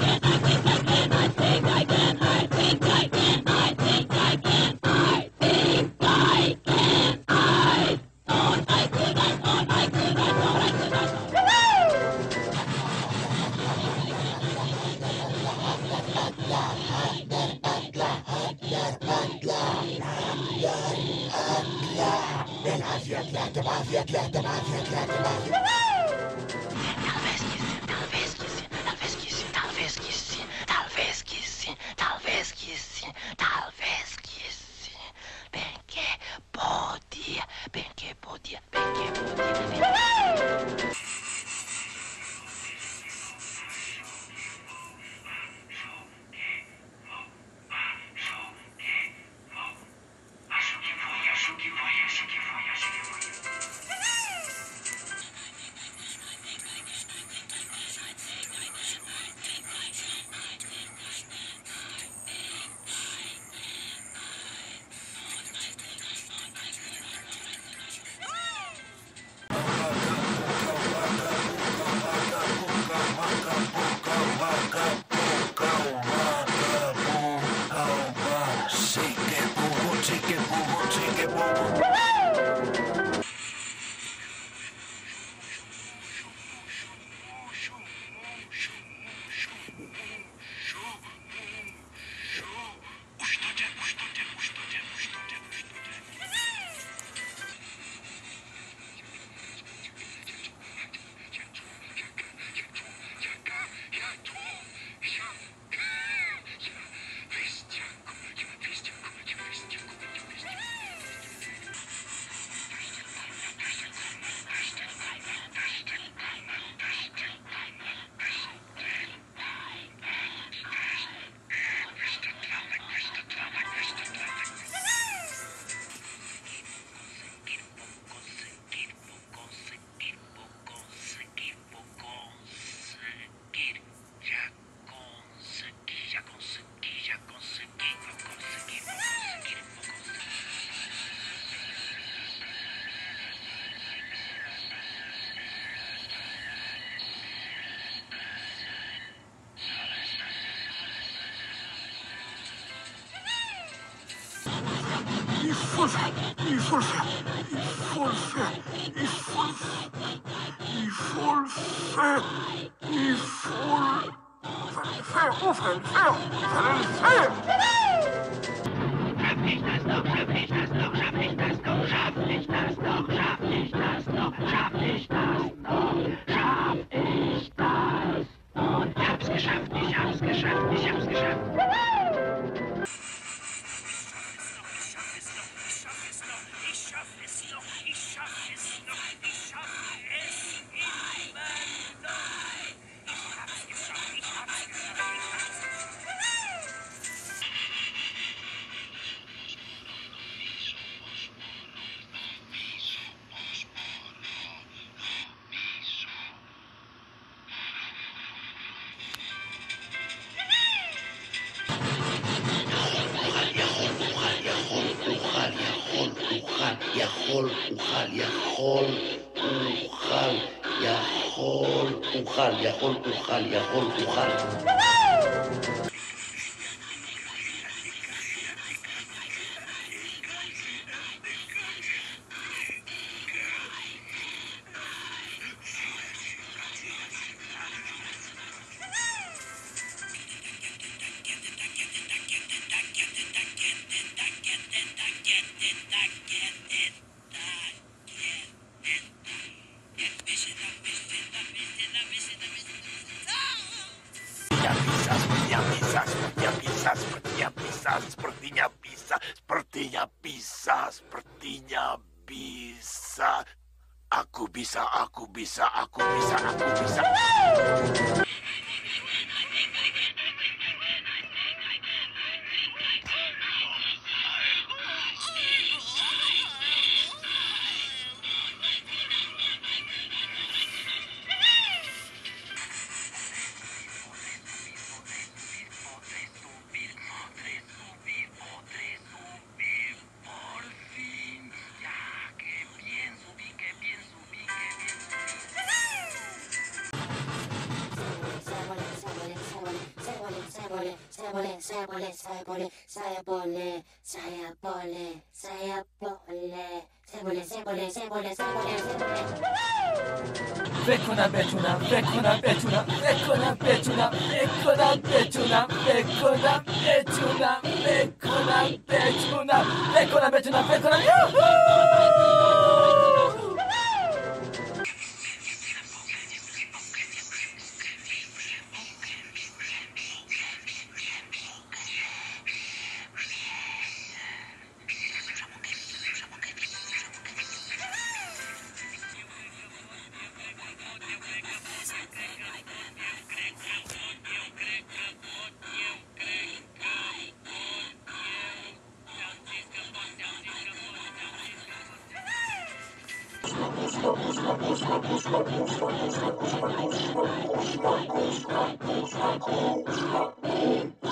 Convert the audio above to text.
like it. She get woo Il faut le faire. Il faut le faire. Il faut le faire. Il faut le faire. Il faut le faire. Il faut faire. faire. faire. יכול אוכל, יכול אוכל, יכול אוכל, יכול אוכל, יכול אוכל. Sepertinya bisa, sepertinya bisa. Aku bisa, aku bisa, aku bisa, aku bisa. Aku bisa. Sayapole, sayapole, sayapole, sayapole, sayapole, sayapole, sayapole, sayapole, sayapole, sayapole. Bekona betuna, bekona betuna, bekona betuna, bekona betuna, bekona betuna, bekona betuna, bekona betuna, bekona. Yahoo! Thank you.